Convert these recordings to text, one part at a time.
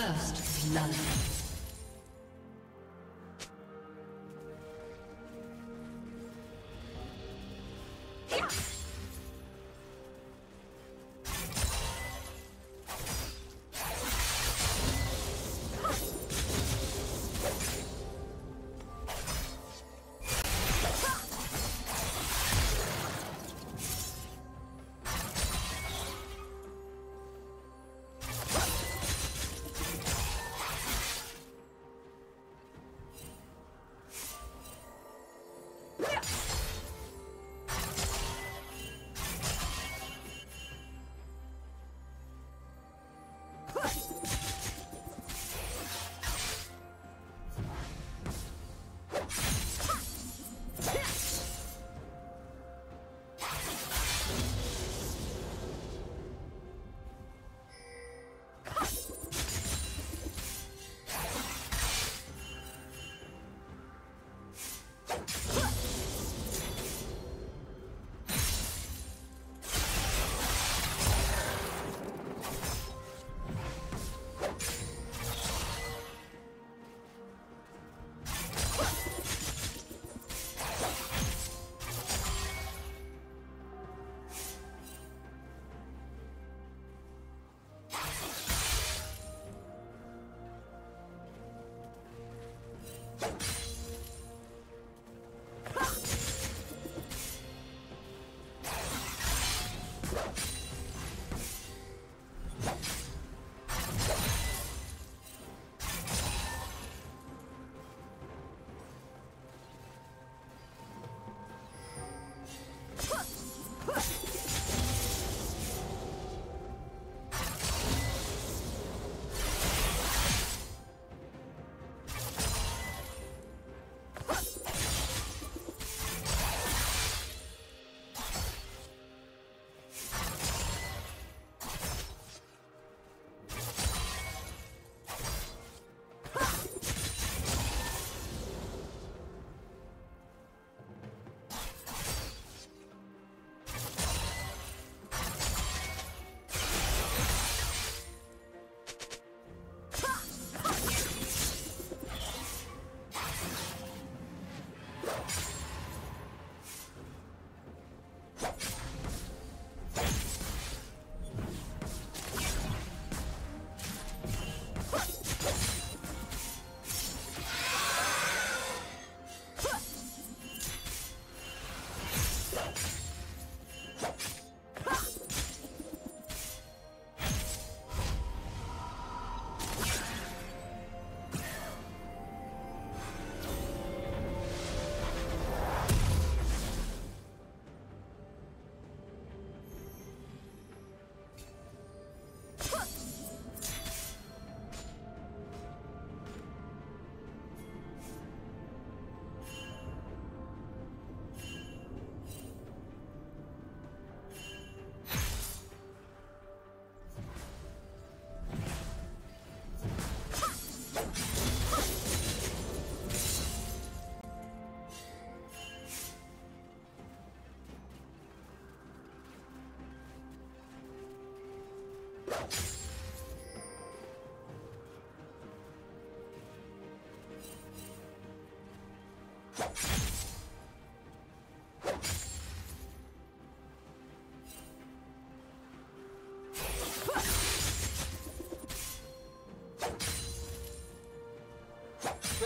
First blood.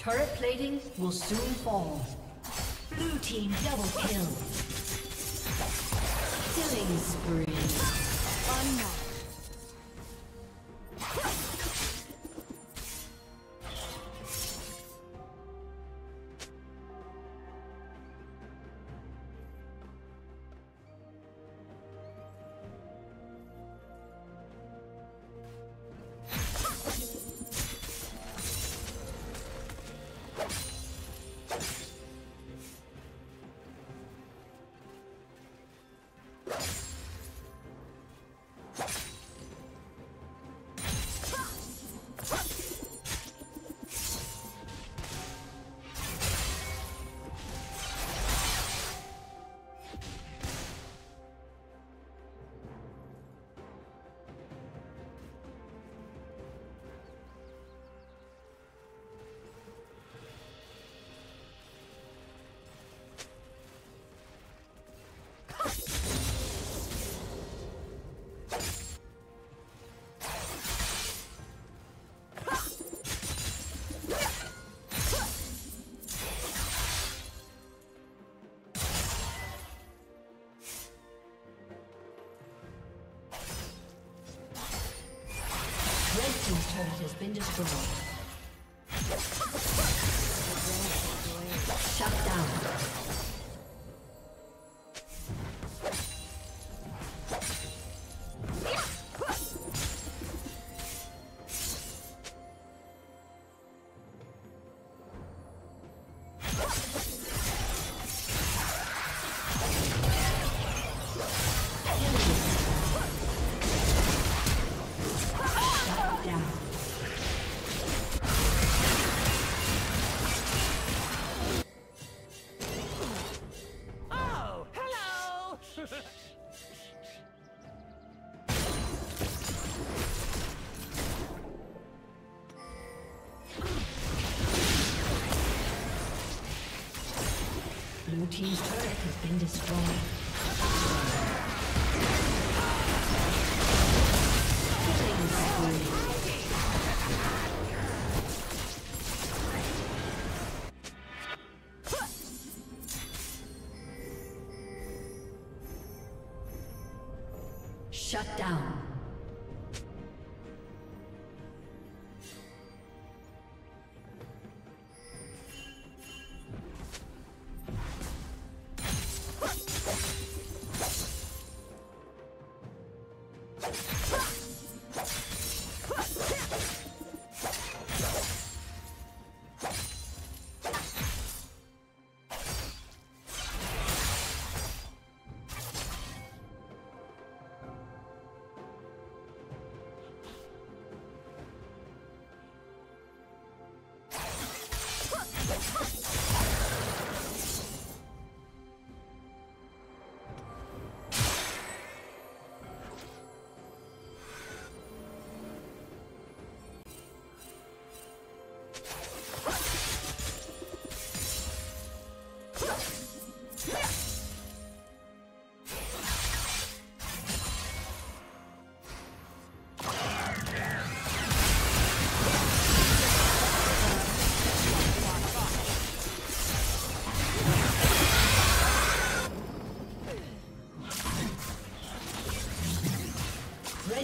Turret plating will soon fall. Blue team double kill. Killing spree. Unmatched. Been destroyed. Shut down.